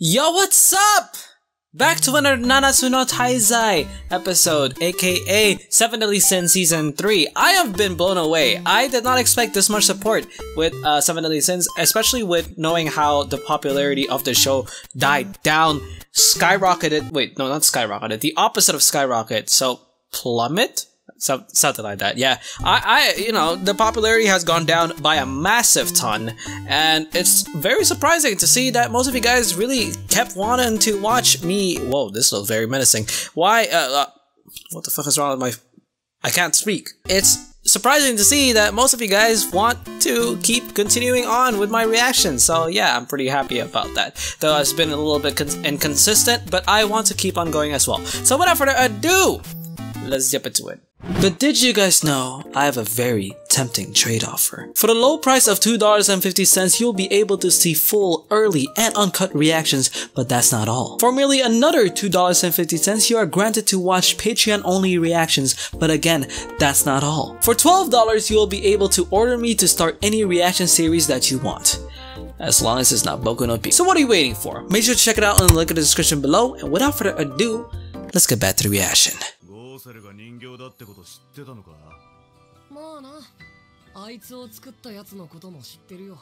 Yo, what's up? Back to another Nanatsu no Taizai episode, aka Seven Deadly Sins Season 3. I have been blown away. I did not expect this much support with uh, Seven Deadly Sins, especially with knowing how the popularity of the show died down, skyrocketed. Wait, no, not skyrocketed. The opposite of skyrocket. So, plummet? So, something like that. Yeah, I, I, you know, the popularity has gone down by a massive ton, and it's very surprising to see that most of you guys really kept wanting to watch me. Whoa, this looks very menacing. Why? Uh, uh, what the fuck is wrong with my? I can't speak. It's surprising to see that most of you guys want to keep continuing on with my reactions. So yeah, I'm pretty happy about that. Though it's been a little bit inconsistent, but I want to keep on going as well. So without further ado, let's jump into it. But did you guys know I have a very tempting trade offer? For the low price of $2.50 you'll be able to see full, early, and uncut reactions, but that's not all. For merely another $2.50 you are granted to watch Patreon only reactions, but again, that's not all. For $12 you'll be able to order me to start any reaction series that you want as long as it's not Boku no Pico. So what are you waiting for? Make sure to check it out in the link in the description below, and without further ado, let's get back to the reaction. ヨセルが人形だってこと知ってたのかまあなあいつを作ったやつのことも知ってるよ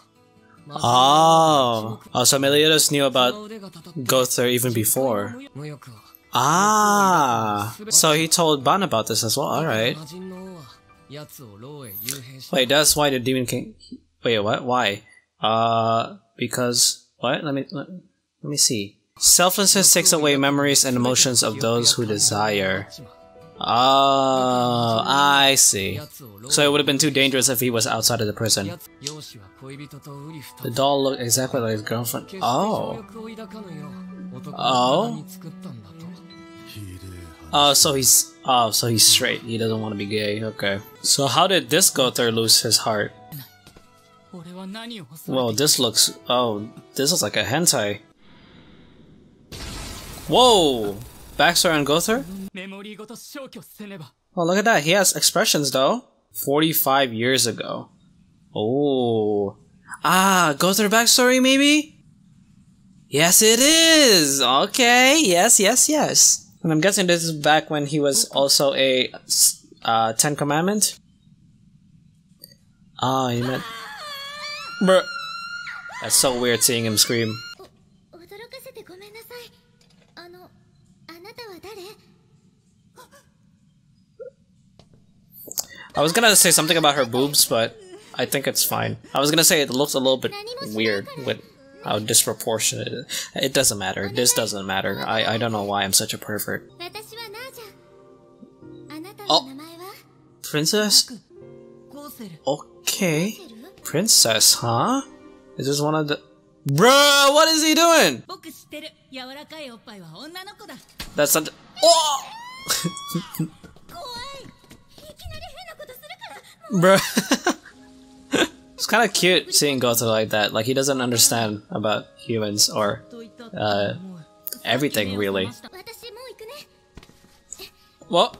Oh, Alshamileiros knew about Gowther even before. Ah, so he told Ban about this as well. Alright. Wait, that's why the Demon King. Wait, what? Why? Uh, because. What? Let me. Let, let me see. Selflessness takes away memories and emotions of those who desire. Oh, I see. So it would have been too dangerous if he was outside of the prison. The doll looked exactly like his girlfriend. Oh. Oh? Oh, so he's oh, so he's straight. He doesn't want to be gay. Okay. So how did this Gowther lose his heart? Well, this looks oh, this looks like a hentai. Whoa! Baxter and Gowther? Oh, look at that. He has expressions though. 45 years ago. Oh. Ah, Gowther backstory maybe? Yes, it is! Okay, yes, yes, yes. And I'm guessing this is back when he was also a uh, Ten Commandment? Ah, he meant. Bruh. That's so weird seeing him scream. I was gonna say something about her boobs, but I think it's fine. I was gonna say it looks a little bit weird with how disproportionate it doesn't matter. This doesn't matter. I, I don't know why I'm such a pervert. Oh. Princess? Okay. Princess, huh? Is this one of the- Bruh, what is he doing? That's not- Oh! Bro. it's kind of cute seeing Gowther like that. Like, he doesn't understand about humans or uh, everything, really. What?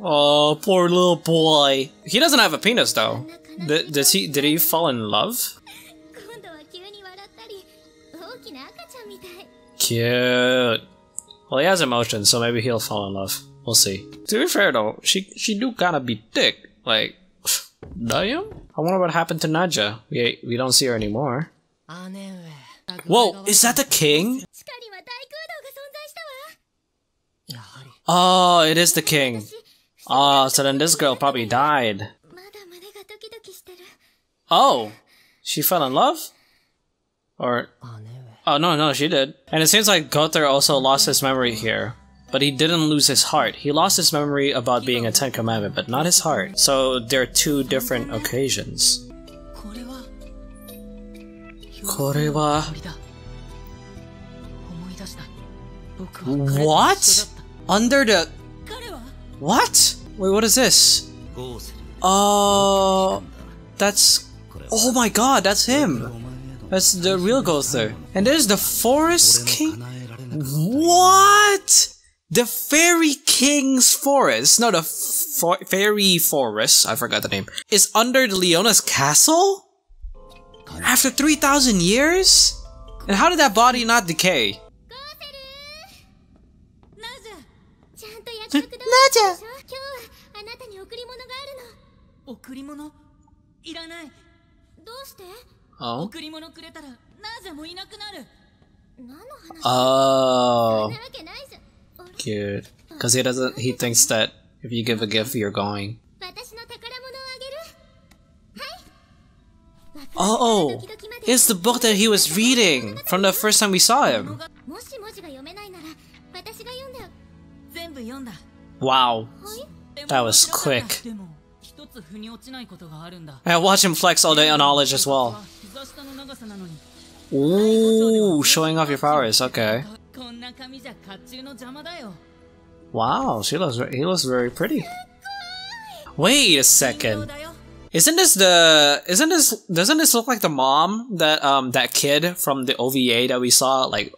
Oh, poor little boy. He doesn't have a penis, though. Does he? Did he fall in love? Cute. Well, he has emotions, so maybe he'll fall in love. We'll see. To be fair though, she she do kind of be thick. Like, damn. I wonder what happened to Nadja. We we don't see her anymore. Whoa, is that the king? Oh, it is the king. Oh, so then this girl probably died. Oh, she fell in love? Or... Oh, no, no, she did. And it seems like Gowther also lost his memory here. But he didn't lose his heart. He lost his memory about being a Ten Commandment, but not his heart. So there are two different occasions. What? Under the... What? Wait, what is this? Oh... That's... Oh my god, that's him! That's the real Gowther. And there's the Forest King? What? The Fairy King's Forest, no, the for Fairy Forest, I forgot the name, is under the Liones castle? After 3,000 years? And how did that body not decay? Nadja! 贈り物いらないどうして贈り物くれたらなぜもいなくなる何の話ああなわけないじゃん cute. Because he doesn't, he thinks that if you give a gift, you're going. Oh, it's the book that he was reading from the first time we saw him. Wow, that was quick. I watch him flex all day on knowledge as well. Ooh, showing off your powers, okay. Wow, she looks he looks very pretty. Wait a second. Isn't this the isn't this doesn't this look like the mom that um that kid from the OVA that we saw like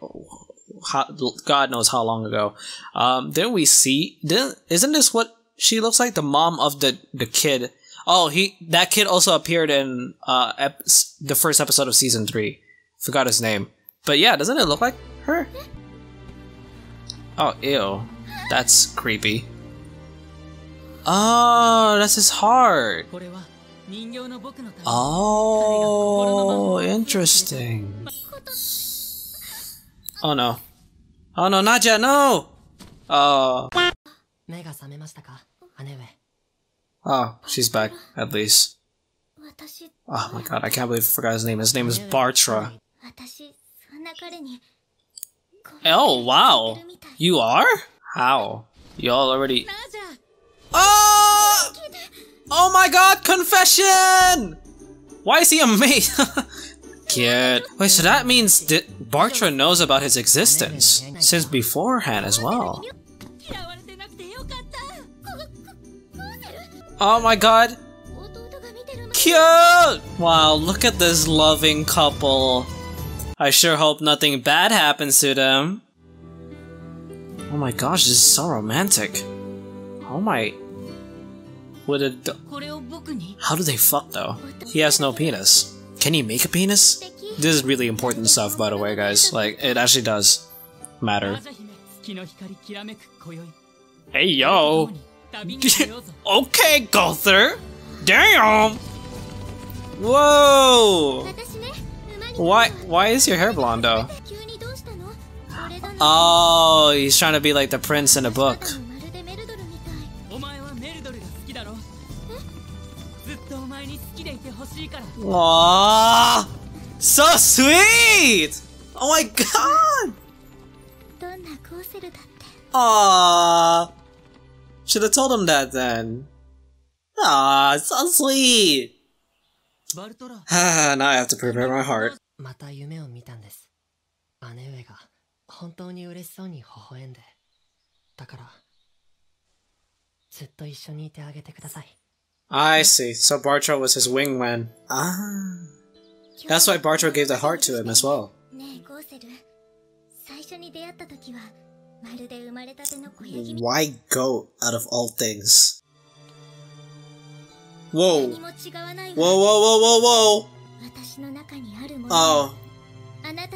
how, God knows how long ago. Um didn't we see didn't, isn't this what she looks like the mom of the the kid? Oh, he that kid also appeared in uh the first episode of season 3. Forgot his name. But yeah, doesn't it look like her? Oh, ew. That's creepy. Oh, that's his heart. Oh, interesting. Oh no. Oh no, Nadja, no! Oh. Oh, she's back, at least. Oh my god, I can't believe I forgot his name. His name is Bartra. Oh, wow. You are? How? Y'all already... Oh! Oh my god, confession! Why is he a mate? Cute. Wait, so that means that Bartra knows about his existence since beforehand as well. Oh my god. Cute! Wow, look at this loving couple. I sure hope nothing bad happens to them. Oh my gosh, this is so romantic. Oh my... Would it... How do they fuck though? He has no penis. Can he make a penis? This is really important stuff by the way guys, like it actually does matter. Hey yo! okay, Gowther! Damn! Whoa! Why why is your hair blonde though? Oh, he's trying to be like the prince in a book. Aww, so sweet! Oh my god! Aww, should have told him that then. Aww, so sweet! now I have to prepare my heart. また夢を見たんです姉上が本当に嬉しそうに微笑んでだからずっと一緒にいてあげてください I see. So Bartra was his wingman. Ah. That's why Bartra gave the heart to him as well. ねえゴーセル最初に出会った時はまるで生まれたての子ヤギみ Why goat out of all things? Whoa. Whoa, わ whoa, whoa, whoa, whoa. Oh.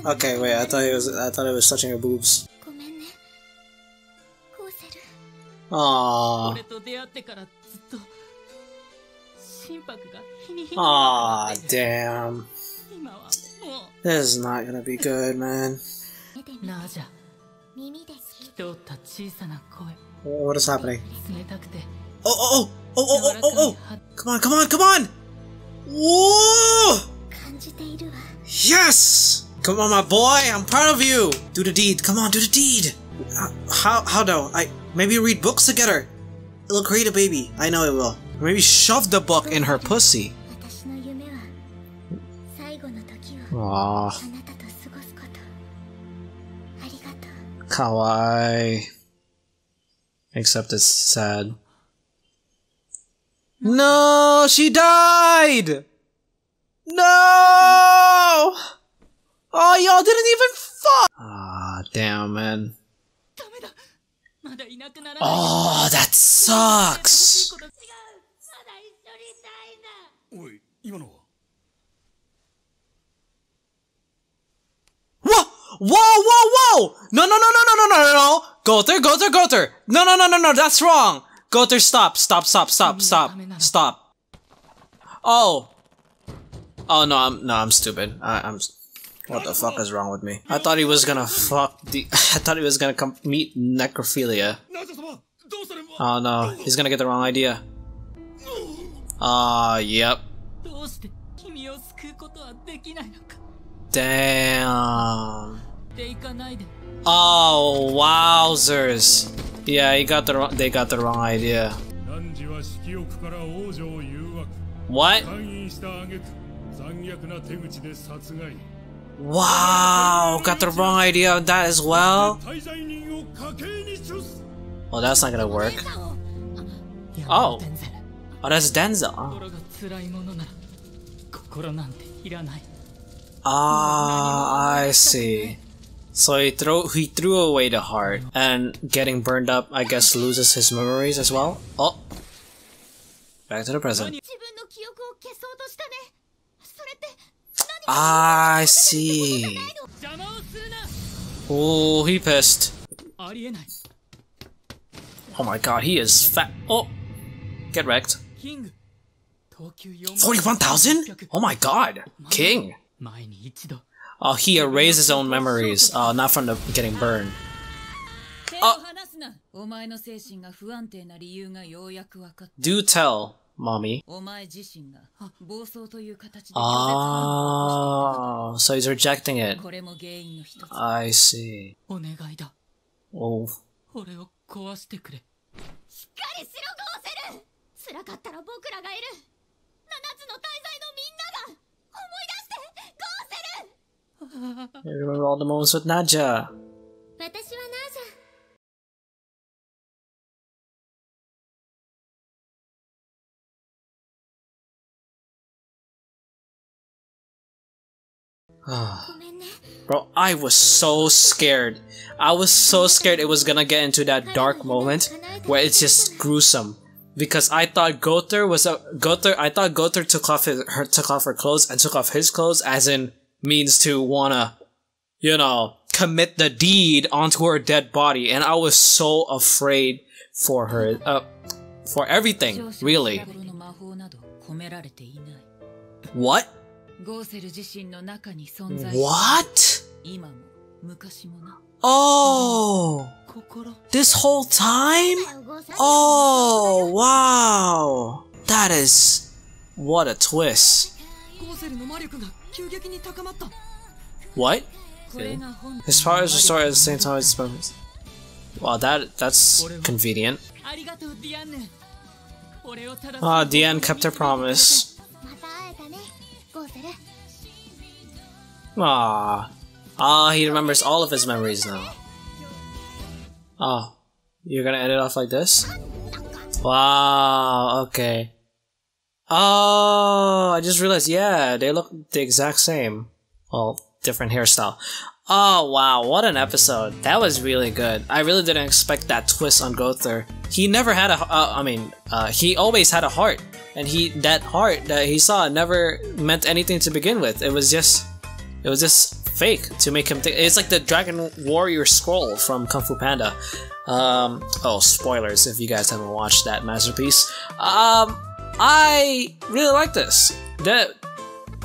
Okay, wait. I thought it was. I thought it was touching her boobs. Aww. Aw, damn. This is not gonna be good, man. What is happening? Oh, oh, oh, oh, oh, oh, oh! Come on, come on, come on! Whoa! Yes! Come on, my boy, I'm proud of you! Do the deed, come on, do the deed! Uh, how, how though? I Maybe read books together. It'll create a baby. I know it will. Maybe shove the book in her pussy. Aww. Kawaii. Except it's sad. No, she died! No! Oh, y'all didn't even fuck! Ah, oh, damn, man. Oh, that sucks! What? Whoa, whoa, whoa! No, no, no, no, no, no, no, no! Gowther, Gowther, Gowther! No, no, no, no, no, that's wrong! Gowther, stop, stop, stop, stop, stop, stop. Oh, Oh no, I'm no, I'm stupid. I, am What the fuck is wrong with me? I thought he was gonna fuck the. I thought he was gonna come meet necrophilia. Oh no, he's gonna get the wrong idea. Ah, uh, yep. Damn. Oh, wowzers. Yeah, he got the wrong, they got the wrong idea. What? Wow, got the wrong idea of that as well. Well, that's not gonna work. Oh, oh, oh that's Denzel. Oh. Ah, I see. So he threw he threw away the heart, and getting burned up, I guess, loses his memories as well. Oh, back to the present. I see. Oh, he pissed. Oh my god, he is fat. Oh! Get wrecked. 41,000? Oh my god! King! Oh, he erased his own memories. Oh, not from the getting burned. Do tell mommy. Ah, so he's rejecting it. I see. Oh. You remember all the moments with Nadja. Bro, I was so scared. I was so scared it was gonna get into that dark moment where it's just gruesome. Because I thought Gowther was a Gother. I thought Gowther took off his, her took off her clothes and took off his clothes as in means to wanna, you know, commit the deed onto her dead body. And I was so afraid for her, uh, for everything, really. What? ゴーセル自身の中に存在 What? Oh! This whole time? Oh, wow! That is. What a twist. What? As far as is restored at the same time as his Wow, that, that's convenient. Ah, Diane kept her promise. また会えたねゴーセル Ah. Ah, he remembers all of his memories now. Oh. You're gonna end it off like this? Wow, okay. Oh, I just realized, yeah, they look the exact same. Well, different hairstyle. Oh, wow, what an episode. That was really good. I really didn't expect that twist on Gowther. He never had a, uh, I mean, uh, he always had a heart. And he, that heart that he saw never meant anything to begin with. It was just, it was just fake to make him think. It's like the Dragon Warrior scroll from Kung Fu Panda. Um, oh, spoilers if you guys haven't watched that masterpiece. Um, I really like this. That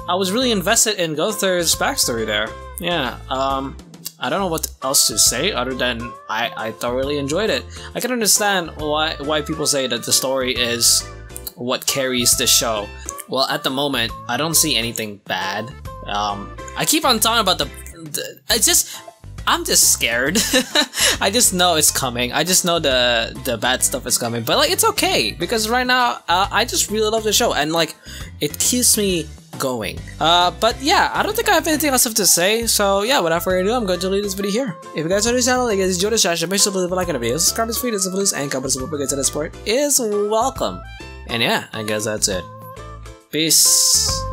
I was really invested in Gowther's backstory there. Yeah. Um, I don't know what else to say other than I, I thoroughly enjoyed it. I can understand why why people say that the story is what carries the show. Well, at the moment, I don't see anything bad. Um, I keep on talking about the, the I just I'm just scared. I just know it's coming. I just know the the bad stuff is coming. But like it's okay because right now uh, I just really love the show and like it keeps me going. Uh, but yeah, I don't think I have anything else to say. So yeah, without further ado, I'm going to leave this video here. If you guys are new to the channel, guys enjoyed the show, make sure to leave a like on the video, subscribe to free, to blues, and comment support because that support is welcome. And yeah, I guess that's it. Peace.